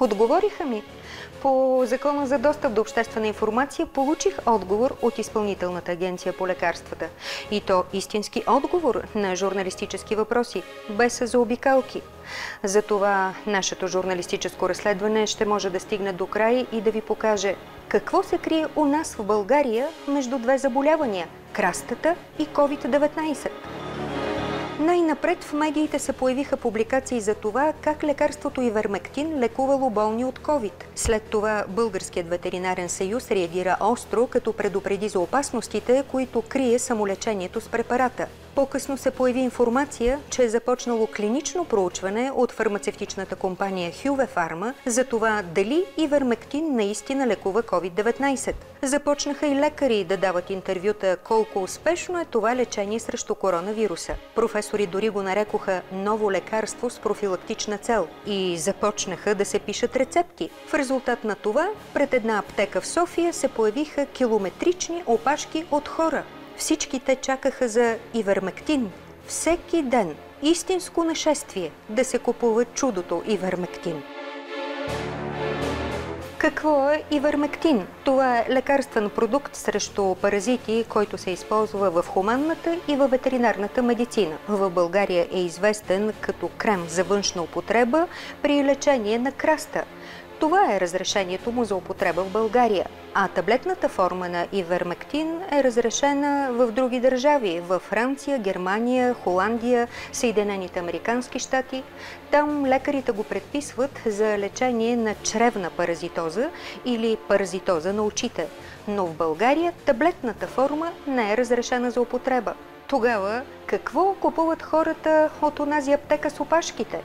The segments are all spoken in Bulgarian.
Отговориха ми. По Закона за достъп до обществена информация получих отговор от Изпълнителната агенция по лекарствата. И то истински отговор на журналистически въпроси, без заобикалки. Затова нашето журналистическо разследване ще може да стигне до край и да ви покаже какво се крие у нас в България между две заболявания – крастата и COVID-19. Най-напред в медиите се появиха публикации за това как лекарството Ивермектин лекувало болни от COVID. След това Българският ветеринарен съюз реагира остро, като предупреди за опасностите, които крие самолечението с препарата. По-късно се появи информация, че е започнало клинично проучване от фармацевтичната компания Хюве Фарма за това дали Ивермектин наистина лекува COVID-19. Започнаха и лекари да дават интервюта колко успешно е това лечение срещу коронавируса. Професори дори го нарекоха ново лекарство с профилактична цел и започнаха да се пишат рецепти. В резултат на това пред една аптека в София се появиха километрични опашки от хора. Всички те чакаха за Ивермектин. Всеки ден истинско нашествие да се купува чудото Ивермектин. Какво е ивермектин? Това е лекарствен продукт срещу паразити, който се използва в хуманната и в ветеринарната медицина. В България е известен като крем за външна употреба при лечение на краста. Това е разрешението му за употреба в България. А таблетната форма на ивермектин е разрешена в други държави – във Франция, Германия, Холандия, Съединените Американски щати. Там лекарите го предписват за лечение на чревна паразитоза или паразитоза на очите. Но в България таблетната форма не е разрешена за употреба. Тогава какво купуват хората от онази аптека с опашките?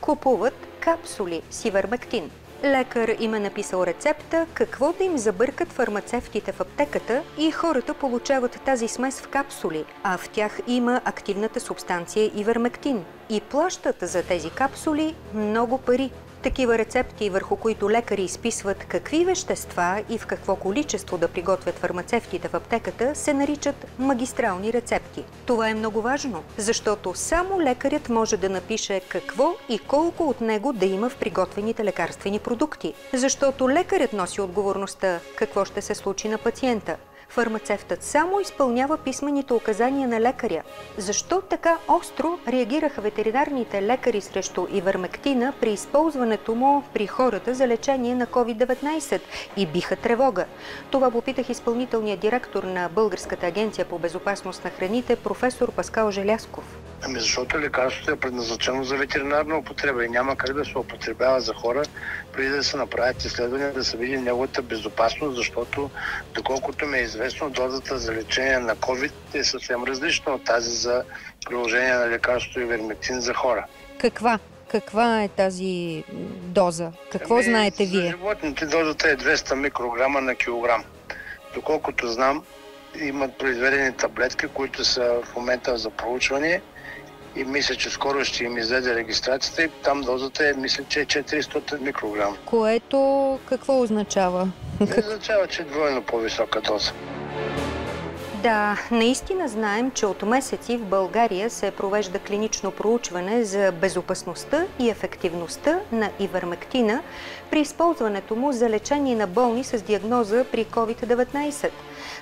Купуват капсули с ивермектин – Лекар им е написал рецепта, какво да им забъркат фармацевтите в аптеката и хората получават тази смес в капсули, а в тях има активната субстанция ивермектин. И плащат за тези капсули много пари. Такива рецепти, върху които лекари изписват какви вещества и в какво количество да приготвят фармацевтите в аптеката, се наричат магистрални рецепти. Това е много важно, защото само лекарят може да напише какво и колко от него да има в приготвените лекарствени продукти. Защото лекарят носи отговорността какво ще се случи на пациента фармацевтът само изпълнява писмените указания на лекаря. Защо така остро реагираха ветеринарните лекари срещу ивермектина при използването му при хората за лечение на COVID-19 и биха тревога? Това попитах изпълнителния директор на Българската агенция по безопасност на храните, професор Паскал Желясков. Ами защото лекарството е предназначено за ветеринарна употреба и няма как да се употребява за хора, преди да се направят изследвания, да се види неговата безопасност, защото доколкото ми е известно, дозата за лечение на COVID е съвсем различна от тази за приложение на лекарството и вермектин за хора. Каква? Каква е тази доза? Какво ами, знаете вие? За животните дозата е 200 микрограма на килограм. Доколкото знам, имат произведени таблетки, които са в момента за проучване и мисля, че скоро ще им излезе регистрацията и там дозата е, мисля, че е 400 микрограм. Което какво означава? Не означава, че е двойно по-висока доза. Да, наистина знаем, че от месеци в България се провежда клинично проучване за безопасността и ефективността на ивермектина при използването му за лечение на болни с диагноза при COVID-19.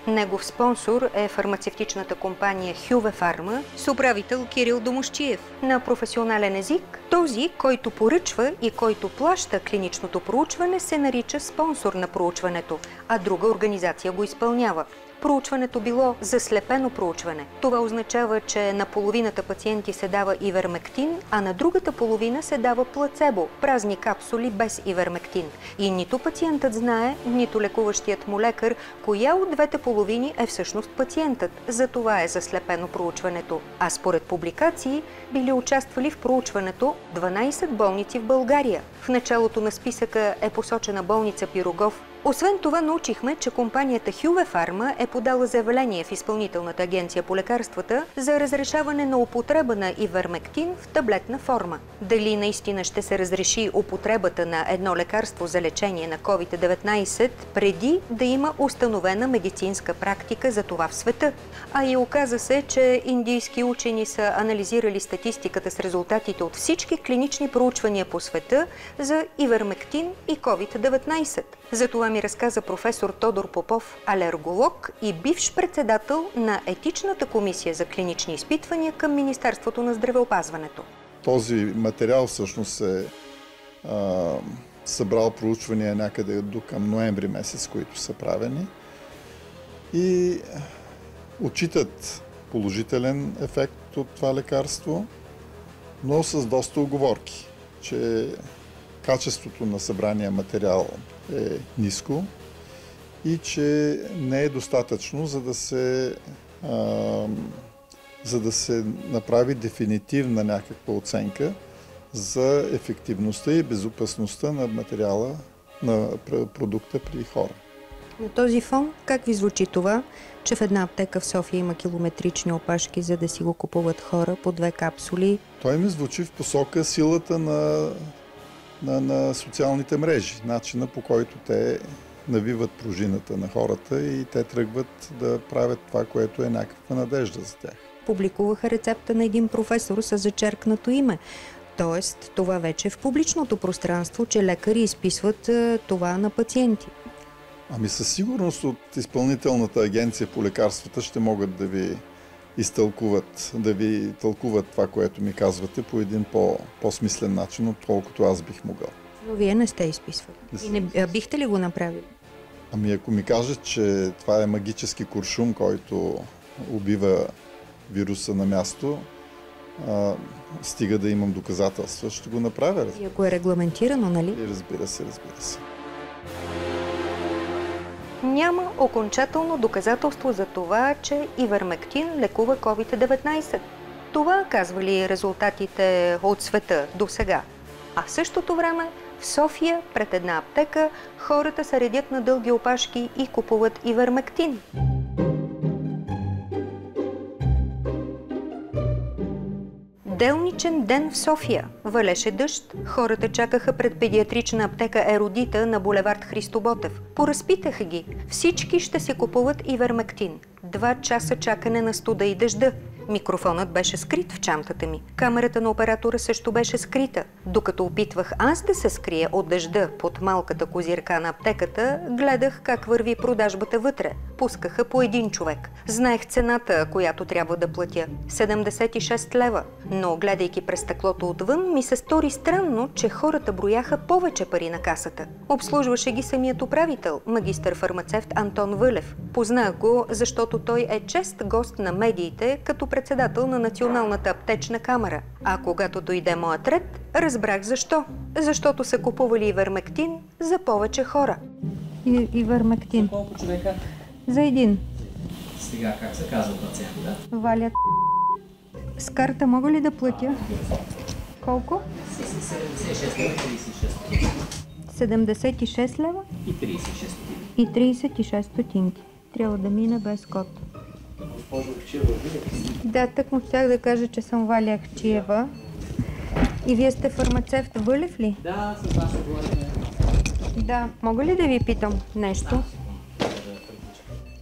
Негов спонсор е фармацевтичната компания Хюве Фарма с управител Кирил Домощиев. На професионален език, този, който поръчва и който плаща клиничното проучване, се нарича спонсор на проучването, а друга организация го изпълнява. Проучването било заслепено проучване. Това означава, че на половината пациенти се дава ивермектин, а на другата половина се дава плацебо, празни капсули без ивермектин. И нито пациентът знае, нито лекуващият му лекар, коя от двете половини е всъщност пациентът. За това е заслепено проучването. А според публикации били участвали в проучването 12 болници в България. В началото на списъка е посочена болница Пирогов Освен това научихме, че компанията Хюве Фарма е подала заявление в Изпълнителната агенция по лекарствата за разрешаване на употреба на ивермектин в таблетна форма. Дали наистина ще се разреши употребата на едно лекарство за лечение на COVID-19 преди да има установена медицинска практика за това в света? А и оказа се, че индийски учени са анализирали статистиката с резултатите от всички клинични проучвания по света за ивермектин и COVID-19. За това ми разказа професор Тодор Попов, алерголог и бивш председател на Етичната комисия за клинични изпитвания към Министерството на здравеопазването. Този материал всъщност е а, събрал проучвания някъде до към ноември месец, които са правени и отчитат положителен ефект от това лекарство, но с доста оговорки, че качеството на събрания материал е ниско и че не е достатъчно, за да се, а, за да се направи дефинитивна някаква оценка за ефективността и безопасността на материала, на продукта при хора. На този фон, как ви звучи това, че в една аптека в София има километрични опашки, за да си го купуват хора по две капсули? Той ми звучи в посока силата на на, на социалните мрежи, начина по който те навиват пружината на хората и те тръгват да правят това, което е някаква надежда за тях. Публикуваха рецепта на един професор с зачеркнато име. Тоест, това вече е в публичното пространство, че лекари изписват е, това на пациенти. Ами със сигурност от изпълнителната агенция по лекарствата ще могат да ви изтълкуват, да ви тълкуват това, което ми казвате по един по, по-смислен начин, отколкото аз бих могъл. Но вие не сте изписвали. Не И не, бихте ли го направили? Ами ако ми кажат, че това е магически куршум, който убива вируса на място, а, стига да имам доказателства, ще го направя. И ако е регламентирано, нали? И разбира се, разбира се няма окончателно доказателство за това, че ивермектин лекува COVID-19. Това казвали резултатите от света до сега. А в същото време в София пред една аптека хората се редят на дълги опашки и купуват ивермектин. Делничен ден в София. Валеше дъжд. Хората чакаха пред педиатрична аптека Еродита на булевард Христо Ботев. Поразпитаха ги. Всички ще се купуват ивермектин. Два часа чакане на студа и дъжда. Микрофонът беше скрит в чантата ми. Камерата на оператора също беше скрита. Докато опитвах аз да се скрия от дъжда под малката козирка на аптеката, гледах как върви продажбата вътре. Пускаха по един човек. Знаех цената, която трябва да платя. 76 лева. Но гледайки през стъклото отвън, ми се стори странно, че хората брояха повече пари на касата. Обслужваше ги самият управител, магистър фармацевт Антон Вълев. Познах го, защото той е чест гост на медиите, като председател на Националната аптечна камера. А когато дойде моят ред, разбрах защо. Защото са купували ивермектин за повече хора. И, ивермектин. За колко човека? За един. Сега как се казва пациента? Валят. С карта мога ли да платя? Колко? 76 лева 36. 76 лева? И 36 И 36 стотинки. Трябва да мина без код. Да, так му щях да кажа, че съм Валя Хчиева. И вие сте фармацевт Вълев ли? Да, с вас говорим. Да. Мога ли да ви питам нещо?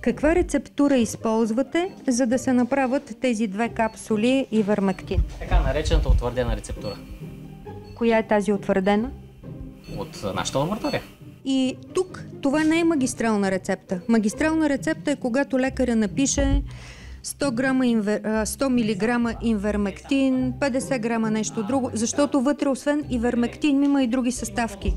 Каква рецептура използвате, за да се направят тези две капсули и вермактин? Така наречената утвърдена рецептура. Коя е тази утвърдена? От нашата лаборатория. И тук това не е магистрална рецепта. Магистрална рецепта е когато лекаря напише 100, грама инвер, 100 мг инвермектин, 50 грама нещо друго, защото вътре освен инвермектин има и други съставки.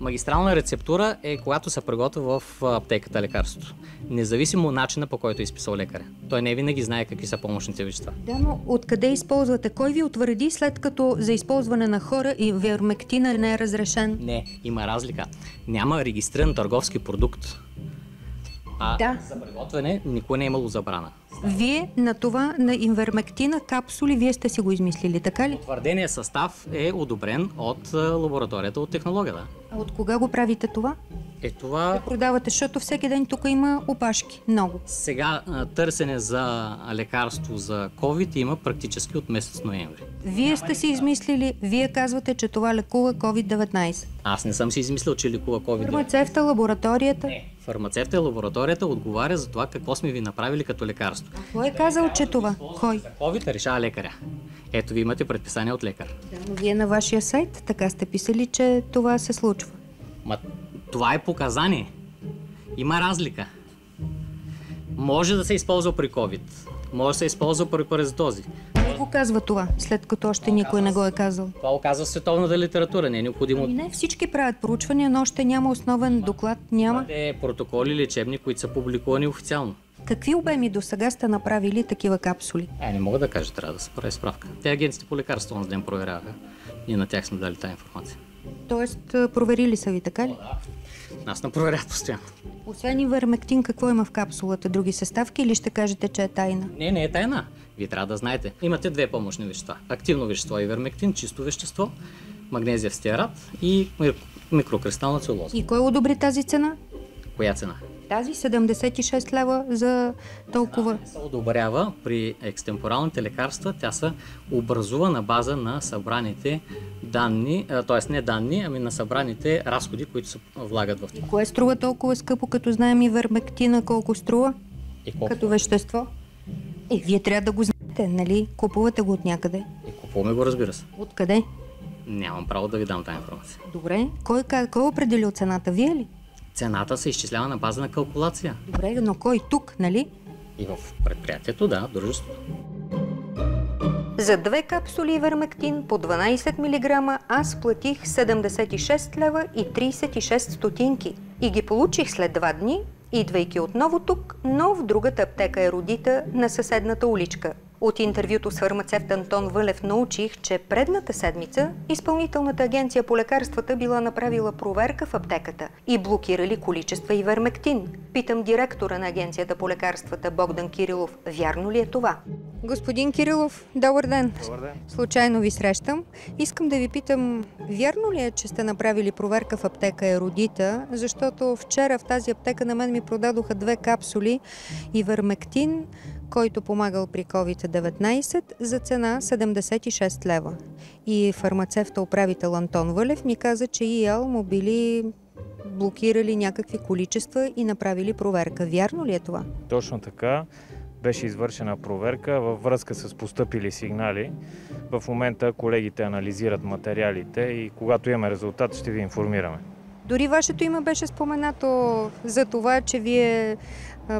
Магистрална рецептура е когато се приготвя в аптеката лекарството. Независимо от начина по който е изписал лекаря. Той не винаги знае какви са помощните вещества. Да, но откъде използвате? Кой ви утвърди след като за използване на хора и вермектина не е разрешен? Не, има разлика. Няма регистриран търговски продукт. А Да. за приготвяне никой не е имало забрана. Вие на това, на инвермектина капсули, вие сте си го измислили, така ли? Утвърденият състав е одобрен от лабораторията от технологията. А от кога го правите това? Е това Продавате, защото всеки ден тук има опашки. Много. сега търсене за лекарство за COVID има практически от месец ноември. Вие сте си измислили, вие казвате, че това лекува COVID-19. Аз не съм си измислил, че лекува COVID. Фармацевта, лабораторията. Фармацевта и лабораторията отговаря за това какво сме ви направили като лекарство. Кой е казал, че това? Кой? COVID решава лекаря. Ето ви имате предписание от лекар. Но вие на вашия сайт така сте писали, че това се случва. Ма това е показание. Има разлика. Може да се използва при COVID. Може да се използва при паразитози. Кой го казва това, след като още никой не го е казал? Това оказва световната литература. Не е необходимо Ами не, всички правят проучвания, но още няма основен доклад, няма. Те протоколи лечебни, които са публикувани официално. Какви обеми до сега сте направили такива капсули? Е, не мога да кажа, трябва да се прави справка. Те агенците по лекарство онзи ден проверяваха. Ние на тях сме дали тази информация. Тоест, проверили са ви, така ли? Нас не проверяват постоянно. Освен ивермектин, какво има в капсулата? Други съставки или ще кажете, че е тайна? Не, не е тайна. Вие трябва да знаете. Имате две помощни вещества. Активно вещество ивермектин, чисто вещество, магнезия в стеарат и микрокристална целулоза. И кой одобри тази цена? Коя цена? Тази 76 лева за толкова. се одобрява при екстемпоралните лекарства. Тя се образува на база на събраните данни, т.е. не данни, ами на събраните разходи, които се влагат в това. Кое струва толкова скъпо, като знаем ивермектина колко струва И колко като вещество? Е, вие трябва да го знаете, нали? Купувате го от някъде. и купуваме го, разбира се. Откъде? Нямам право да ви дам тази информация. Добре. Кой, кой е определил цената? Вие ли? Цената се изчислява на база на калкулация. Добре, но кой тук, нали? И в предприятието, да, дружеството. За две капсули ивермектин по 12 мг аз платих 76 лева и 36 стотинки и ги получих след два дни, идвайки отново тук, но в другата аптека е родита на съседната уличка. От интервюто с фармацевт Антон Вълев научих, че предната седмица Изпълнителната агенция по лекарствата била направила проверка в аптеката и блокирали количества ивермектин. Питам директора на агенцията по лекарствата Богдан Кирилов, вярно ли е това? Господин Кирилов, добър ден. Добър ден. Случайно ви срещам. Искам да ви питам, вярно ли е, че сте направили проверка в аптека Еродита, защото вчера в тази аптека на мен ми продадоха две капсули Ивермектин, който помагал при COVID-19 за цена 76 лева. И фармацевта управител Антон Вълев ми каза, че ИАЛ му били блокирали някакви количества и направили проверка. Вярно ли е това? Точно така. Беше извършена проверка във връзка с поступили сигнали. В момента колегите анализират материалите и когато имаме резултат ще ви информираме. Дори вашето име беше споменато за това, че вие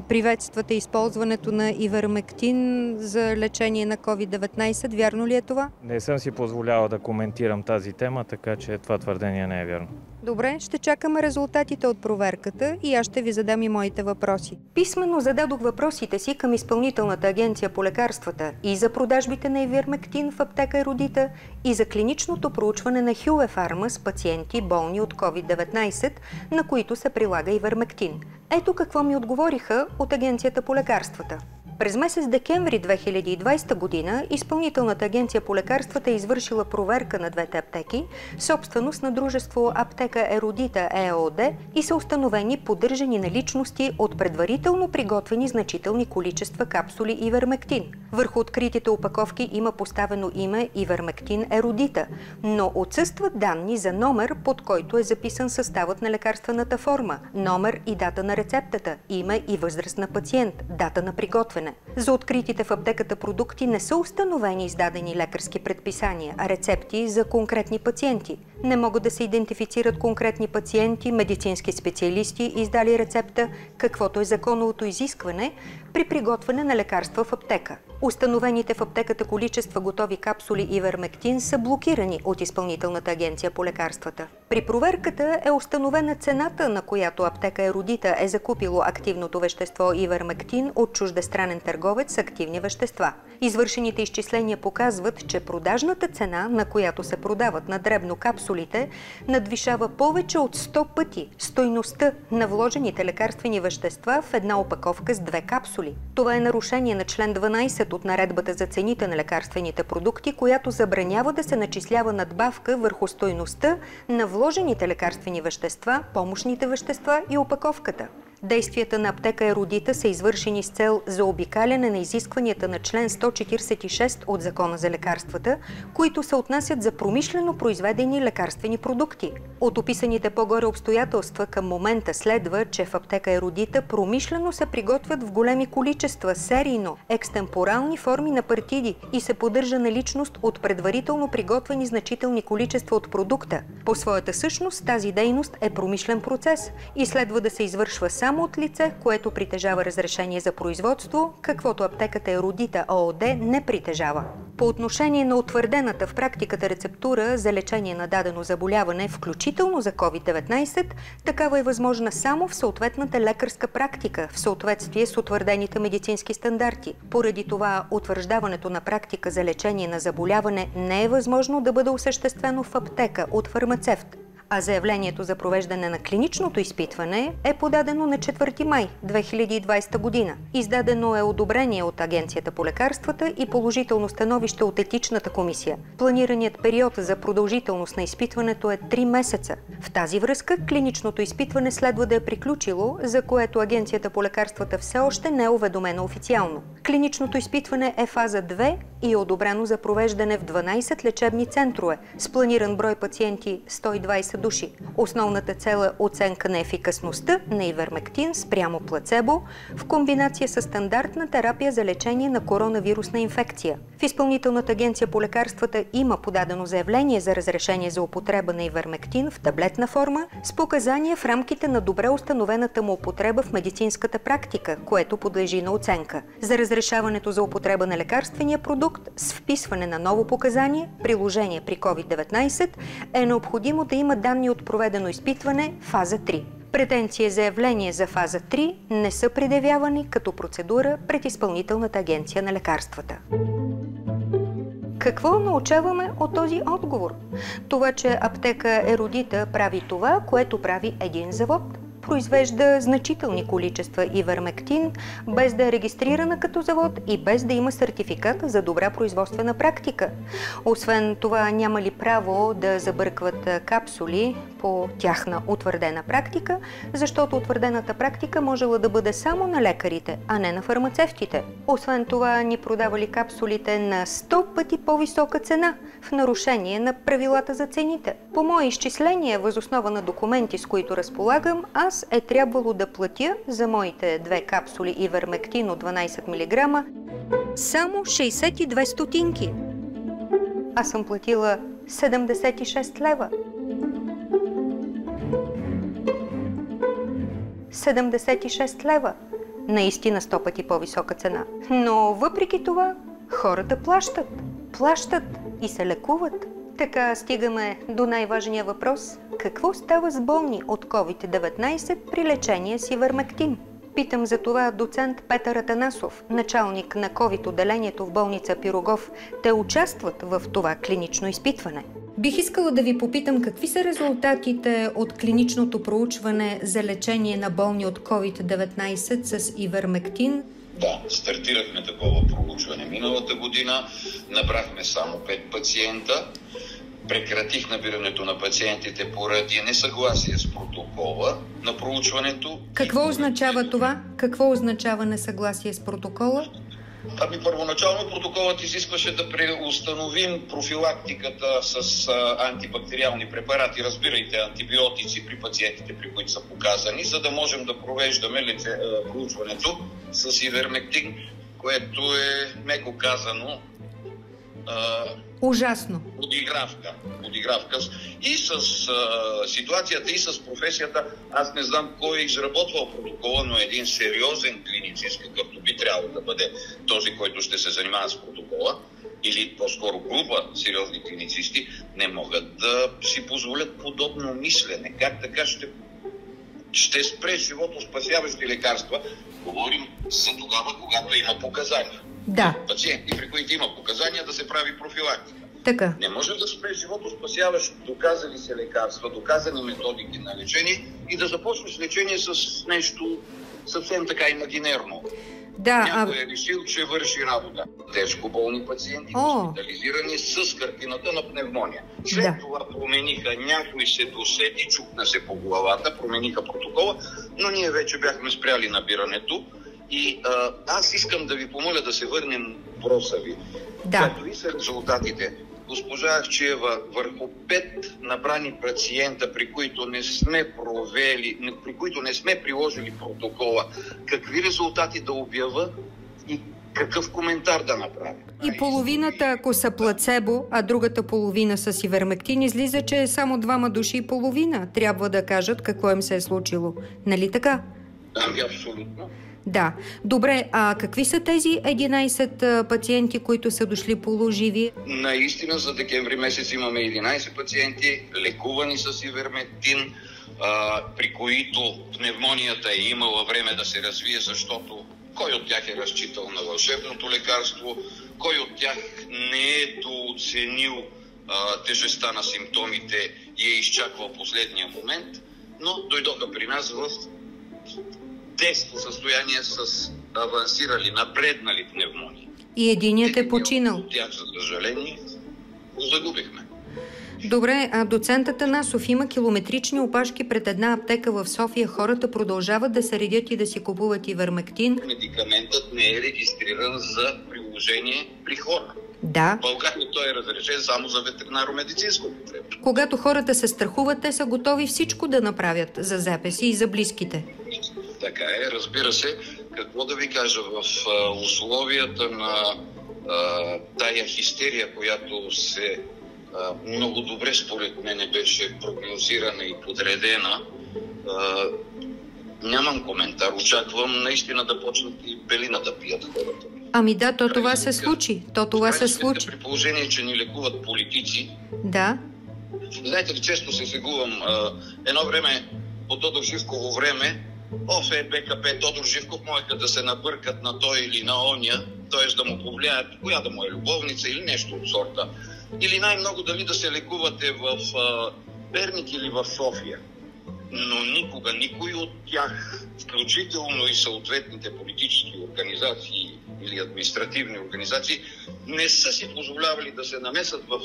приветствате използването на ивермектин за лечение на COVID-19. Вярно ли е това? Не съм си позволявал да коментирам тази тема, така че това твърдение не е вярно. Добре, ще чакаме резултатите от проверката и аз ще ви задам и моите въпроси. Писменно зададох въпросите си към Изпълнителната агенция по лекарствата и за продажбите на Ивермектин в аптека Еродита и за клиничното проучване на Хюе Фарма с пациенти болни от COVID-19, на които се прилага Ивермектин. Ето какво ми отговориха от Агенцията по лекарствата. През месец декември 2020 година Изпълнителната агенция по лекарствата е извършила проверка на двете аптеки, собственост на дружество Аптека Еродита ЕОД и са установени поддържани наличности от предварително приготвени значителни количества капсули Ивермектин. Върху откритите опаковки има поставено име Ивермектин Еродита, но отсъстват данни за номер, под който е записан съставът на лекарствената форма, номер и дата на рецептата, име и възраст на пациент, дата на приготвяне. За откритите в аптеката продукти не са установени издадени лекарски предписания, а рецепти за конкретни пациенти. Не могат да се идентифицират конкретни пациенти, медицински специалисти, издали рецепта, каквото е законовото изискване при приготвяне на лекарства в аптека. Установените в аптеката количества готови капсули Ивермектин са блокирани от Изпълнителната агенция по лекарствата. При проверката е установена цената, на която аптека Еродита е закупило активното вещество Ивермектин от чуждестранен търговец с активни вещества. Извършените изчисления показват, че продажната цена, на която се продават на дребно капсулите, надвишава повече от 100 пъти стойността на вложените лекарствени вещества в една опаковка с две капсули. Това е нарушение на член 12 от наредбата за цените на лекарствените продукти, която забранява да се начислява надбавка върху стойността на вложените лекарствени вещества, помощните вещества и опаковката. Действията на аптека Еродита са извършени с цел за обикаляне на изискванията на член 146 от Закона за лекарствата, които се отнасят за промишлено произведени лекарствени продукти. От описаните по-горе обстоятелства към момента следва, че в аптека Еродита промишлено се приготвят в големи количества серийно екстемпорални форми на партиди и се поддържа наличност от предварително приготвени значителни количества от продукта. По своята същност тази дейност е промишлен процес и следва да се извършва само само от лице, което притежава разрешение за производство, каквото аптеката Еродита ООД не притежава. По отношение на утвърдената в практиката рецептура за лечение на дадено заболяване, включително за COVID-19, такава е възможна само в съответната лекарска практика, в съответствие с утвърдените медицински стандарти. Поради това утвърждаването на практика за лечение на заболяване не е възможно да бъде осъществено в аптека от фармацевт, а заявлението за провеждане на клиничното изпитване е подадено на 4 май 2020 година. Издадено е одобрение от Агенцията по лекарствата и положително становище от Етичната комисия. Планираният период за продължителност на изпитването е 3 месеца. В тази връзка клиничното изпитване следва да е приключило, за което Агенцията по лекарствата все още не е уведомена официално. Клиничното изпитване е фаза 2 и е одобрено за провеждане в 12 лечебни центрове с планиран брой пациенти 120 души. Основната цел е оценка на ефикасността на ивермектин спрямо плацебо в комбинация с стандартна терапия за лечение на коронавирусна инфекция. В Изпълнителната агенция по лекарствата има подадено заявление за разрешение за употреба на ивермектин в таблетна форма с показания в рамките на добре установената му употреба в медицинската практика, което подлежи на оценка. За разрешаването за употреба на лекарствения продукт с вписване на ново показание, приложение при COVID-19, е необходимо да има данни от проведено изпитване фаза 3. Претенция заявление за фаза 3 не са предявявани като процедура пред Изпълнителната агенция на лекарствата. Какво научаваме от този отговор? Това, че аптека Еродита прави това, което прави един завод – произвежда значителни количества ивермектин, без да е регистрирана като завод и без да има сертификат за добра производствена практика. Освен това, няма ли право да забъркват капсули по тяхна утвърдена практика, защото утвърдената практика можела да бъде само на лекарите, а не на фармацевтите. Освен това, ни продавали капсулите на 100 пъти по-висока цена, в нарушение на правилата за цените. По мои изчисления, възоснова на документи, с които разполагам, аз е трябвало да платя за моите две капсули Ивермектин от 12 мг само 62 стотинки. Аз съм платила 76 лева. 76 лева. Наистина 100 пъти по-висока цена. Но въпреки това, хората плащат. Плащат и се лекуват. Така стигаме до най-важния въпрос. Какво става с болни от COVID-19 при лечение с ивермектин? Питам за това доцент Петър Атанасов, началник на COVID-отделението в болница Пирогов. Те участват в това клинично изпитване. Бих искала да ви попитам какви са резултатите от клиничното проучване за лечение на болни от COVID-19 с ивермектин. Да, стартирахме такова проучване миналата година, набрахме само 5 пациента прекратих набирането на пациентите поради несъгласие с протокола на проучването. Какво означава това? Какво означава несъгласие с протокола? Ами първоначално протоколът изискваше да преустановим профилактиката с а, антибактериални препарати, разбирайте антибиотици при пациентите, при които са показани, за да можем да провеждаме лече, а, проучването с ивермектин, което е, меко казано, а, Ужасно. Подигравка. Подигравка. И с а, ситуацията, и с професията, аз не знам кой е изработвал протокола, но един сериозен клиницист, какъвто би трябвало да бъде този, който ще се занимава с протокола, или по-скоро група сериозни клиницисти, не могат да си позволят подобно мислене. Как така ще ще спре живото спасяващи лекарства. Говорим за тогава, когато има показания. Да. Пациенти, при които има показания да се прави профилактика. Така. Не може да спреш живото спасяваш доказали се лекарства, доказани методики на лечение и да започнеш лечение с нещо съвсем така имагинерно. Да, Някой а... е решил, че върши работа. Тежко болни пациенти, О. хоспитализирани с картината на пневмония. След Да. това промениха, някой се досети, чукна се по главата, промениха протокола, но ние вече бяхме спряли набирането. И а, аз искам да ви помоля да се върнем въпроса ви. Да. Какви са резултатите? Госпожа Ахчева, върху пет набрани пациента, при които не сме провели, при които не сме приложили протокола, какви резултати да обява и какъв коментар да направя? И половината, ако са плацебо, а другата половина с ивермектин, излиза, че е само двама души и половина. Трябва да кажат какво им се е случило. Нали така? Ами абсолютно. Да. Добре, а какви са тези 11 а, пациенти, които са дошли положиви? Наистина за декември месец имаме 11 пациенти, лекувани с ивермектин, а, при които пневмонията е имала време да се развие, защото кой от тях е разчитал на вълшебното лекарство, кой от тях не е дооценил а, тежестта на симптомите и е изчаквал последния момент, но дойдоха при нас в тесто състояние с авансирали, напреднали пневмонии. И единият е починал. От тях, за съжаление, го загубихме. Добре, а доцентът Анасов има километрични опашки пред една аптека в София. Хората продължават да се редят и да си купуват ивермектин. Медикаментът не е регистриран за приложение при хора. Да. В България той е разрешен само за ветеринаро-медицинско употреба. Когато хората се страхуват, те са готови всичко да направят за записи и за близките. Така е, разбира се, какво да ви кажа, в условията на а, тая хистерия, която се а, много добре според мен беше прогнозирана и подредена, а, нямам коментар. Очаквам наистина да почнат и белина да пият хората. Ами да, то това се случи. То това се случи. При положение, че ни лекуват политици, Да. Знаете ли, често се сегувам. Едно време, по Тодор Живково време, ОФЕ, БКП, Тодор Живков можеха да се набъркат на той или на оня, т.е. да му повлияят коя да му е любовница или нещо от сорта. Или най-много дали да се лекувате в а, Перник или в София. Но никога никой от тях, включително и съответните политически организации или административни организации, не са си позволявали да се намесат в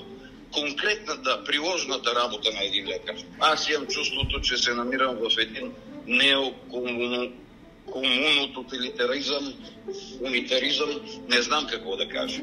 конкретната, приложната работа на един лекар. Аз имам чувството, че се намирам в един неокомунототалитаризъм, унитаризъм, не знам какво да кажа.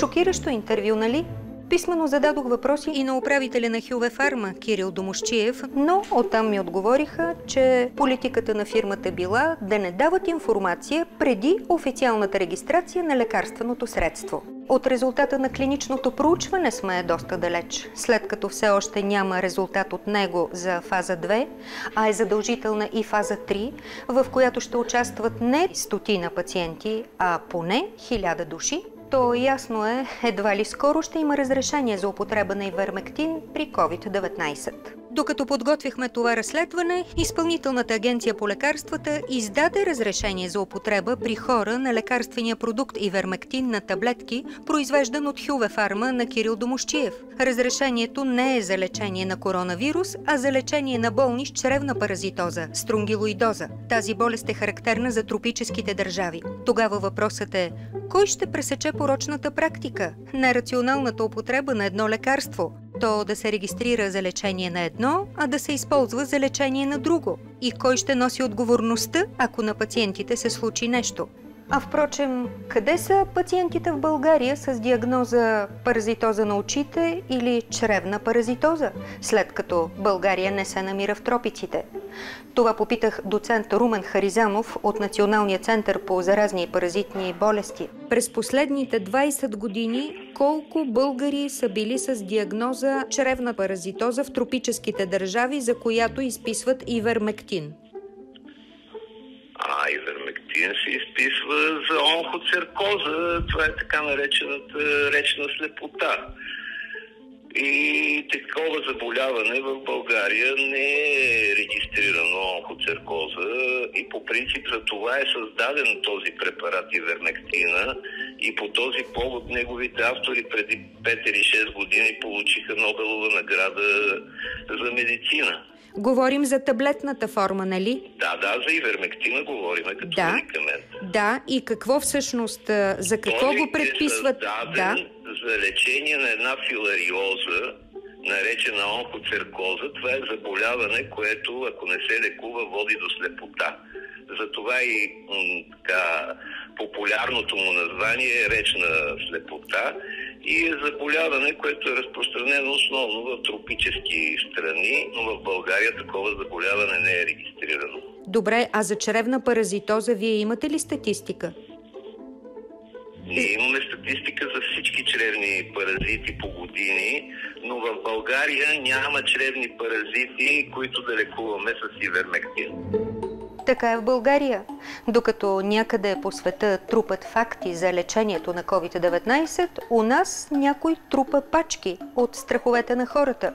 Шокиращо интервю, нали? Писмено зададох въпроси, И на управителя на Хюве Фарма, Кирил Домощиев, но оттам ми отговориха, че политиката на фирмата била да не дават информация преди официалната регистрация на лекарственото средство. От резултата на клиничното проучване сме доста далеч, след като все още няма резултат от него за фаза 2, а е задължителна и фаза 3, в която ще участват не стотина пациенти, а поне хиляда души, то ясно е, едва ли скоро ще има разрешение за употреба на ивермектин при COVID-19. Докато подготвихме това разследване, Изпълнителната агенция по лекарствата издаде разрешение за употреба при хора на лекарствения продукт Ивермектин на таблетки, произвеждан от Хюве Фарма на Кирил Домощиев. Разрешението не е за лечение на коронавирус, а за лечение на болни с чревна паразитоза – стронгилоидоза. Тази болест е характерна за тропическите държави. Тогава въпросът е кой ще пресече порочната практика? Нерационалната употреба на едно лекарство – то да се регистрира за лечение на едно, а да се използва за лечение на друго. И кой ще носи отговорността, ако на пациентите се случи нещо? А впрочем, къде са пациентите в България с диагноза паразитоза на очите или чревна паразитоза, след като България не се намира в тропиците? Това попитах доцент Румен Харизанов от Националния център по заразни и паразитни болести. През последните 20 години колко българи са били с диагноза чревна паразитоза в тропическите държави, за която изписват ивермектин? Ивермектин се изписва за онхоцеркоза. Това е така наречената речна слепота. И такова заболяване в България не е регистрирано онхоцеркоза. и по принцип за това е създаден този препарат ивермектина и по този повод неговите автори преди 5 или 6 години получиха Нобелова награда за медицина. Говорим за таблетната форма, нали? Да, да, за ивермектина говорим като Да. медикамент. Да, и какво всъщност, за какво Той го предписват? Е Да, за лечение на една филариоза, наречена онкоцеркоза. Това е заболяване, което, ако не се лекува, води до слепота. Затова и м, така, популярното му название е реч на слепота и е заболяване, което е разпространено основно в тропически страни, но в България такова заболяване не е регистрирано. добре, а за чревна паразитоза вие имате ли статистика? Ние имаме статистика за всички чревни паразити по години, но в България няма чревни паразити, които да лекуваме с ивермектин. Така е в България. Докато някъде по света трупат факти за лечението на COVID-19, у нас някой трупа пачки от страховете на хората.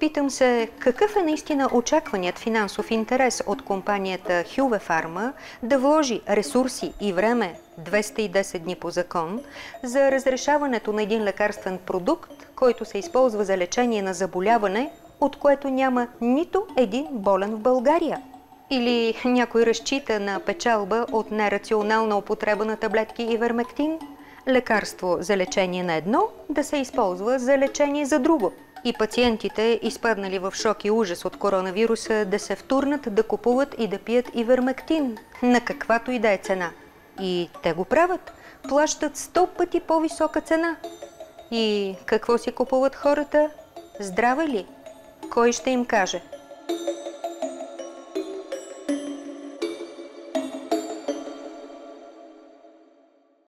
Питам се, какъв е наистина очакваният финансов интерес от компанията Хюве Фарма да вложи ресурси и време 210 дни по закон за разрешаването на един лекарствен продукт, който се използва за лечение на заболяване, от което няма нито един болен в България? Или някой разчита на печалба от нерационална употреба на таблетки и вермектин? Лекарство за лечение на едно да се използва за лечение за друго. И пациентите, изпаднали в шок и ужас от коронавируса, да се втурнат да купуват и да пият и вермектин, на каквато и да е цена. И те го правят. Плащат 100 пъти по-висока цена. И какво си купуват хората? Здраве ли? Кой ще им каже?